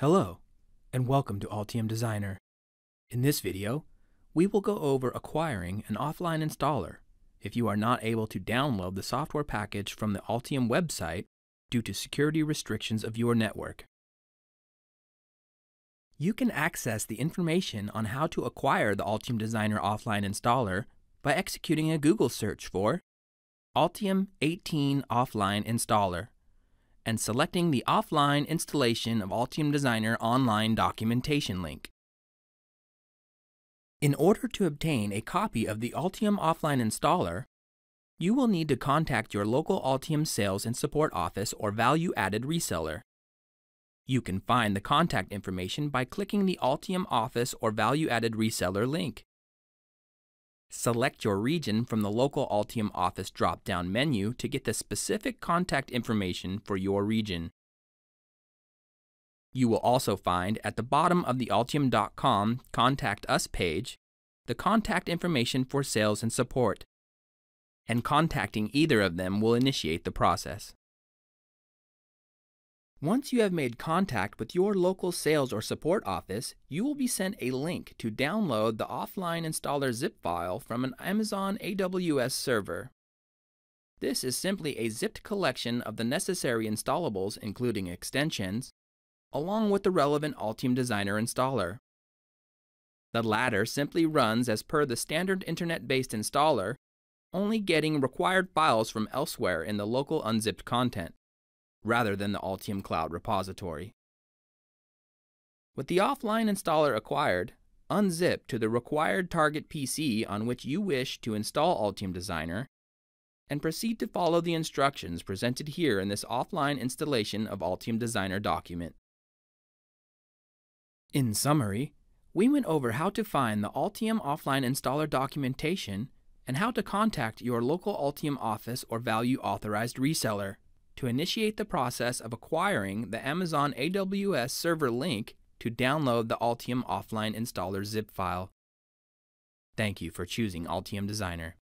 Hello, and welcome to Altium Designer. In this video, we will go over acquiring an offline installer if you are not able to download the software package from the Altium website due to security restrictions of your network. You can access the information on how to acquire the Altium Designer offline installer by executing a Google search for Altium 18 Offline Installer and selecting the offline installation of Altium Designer online documentation link. In order to obtain a copy of the Altium offline installer, you will need to contact your local Altium sales and support office or value-added reseller. You can find the contact information by clicking the Altium office or value-added reseller link. Select your region from the local Altium office drop-down menu to get the specific contact information for your region. You will also find at the bottom of the Altium.com Contact Us page the contact information for sales and support, and contacting either of them will initiate the process. Once you have made contact with your local sales or support office, you will be sent a link to download the offline installer zip file from an Amazon AWS server. This is simply a zipped collection of the necessary installables, including extensions, along with the relevant Altium Designer installer. The latter simply runs as per the standard internet-based installer, only getting required files from elsewhere in the local unzipped content rather than the Altium Cloud repository. With the offline installer acquired, unzip to the required target PC on which you wish to install Altium Designer, and proceed to follow the instructions presented here in this offline installation of Altium Designer document. In summary, we went over how to find the Altium offline installer documentation and how to contact your local Altium office or value authorized reseller to initiate the process of acquiring the Amazon AWS server link to download the Altium offline installer zip file. Thank you for choosing Altium Designer.